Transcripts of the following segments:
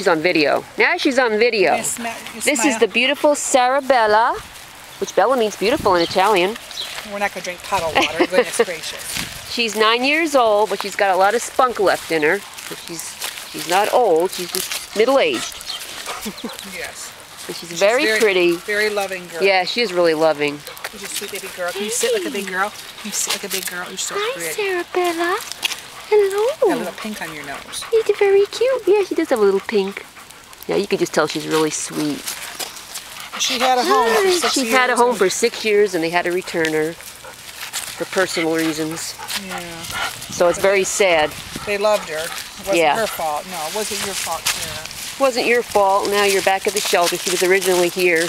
she's on video. Now she's on video. This is the beautiful Sara Bella, which Bella means beautiful in Italian. We're not going to drink puddle water, goodness gracious. She's nine years old, but she's got a lot of spunk left in her. She's she's not old. She's just middle aged. Yes. And she's She's very, pretty. Very loving girl. Yeah, she is really loving. You're a sweet baby girl. Can you sit like a big girl? Can you sit like a big girl? You're so pretty. Sara Bella. Got a little pink on your nose. He's very cute. Yeah, she does have a little pink. Yeah, you can just tell she's really sweet. She had a home for six She's years. had a home for six years and they had to return her for personal reasons. Yeah. So it's very sad. They loved her. It wasn't Yeah. her fault. No, it wasn't your fault, Sara. It wasn't your fault. Now you're back at the shelter. She was originally here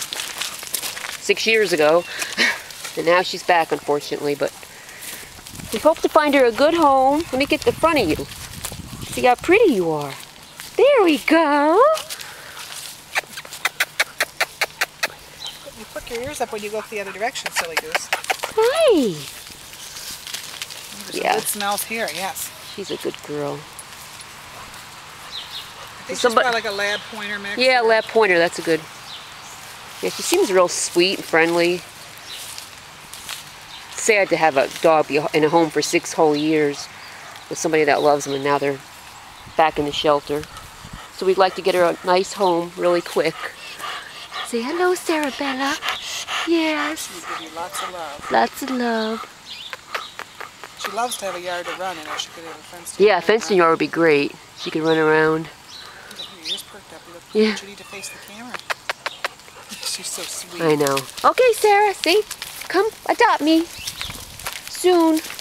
six years ago, and now she's back, unfortunately. But we hope to find her a good home. Let me get the front of you. See how pretty you are. There we go. You put your ears up when you go the other direction, silly goose. Hi. There's Yeah. good smells here, yes. She's a good girl. I think she's Somebody- probably like a lab pointer mix. Yeah, lab pointer. That's a good. Yeah, she seems real sweet and friendly. Sad to have a dog be in a home for six whole years with somebody that loves them, and now they're back in the shelter. So we'd like to get her a nice home really quick. Say hello, Sara Bella. Yes, She you lots of love. lots of love. She loves to have a yard to run in. I should could have a fenced Yeah, yard. fencing yard would be great. She could run around. Your ears perked up. Look Yeah. you need to face the camera. She's so sweet. I know. Okay, Sara, see? Come adopt me. Soon.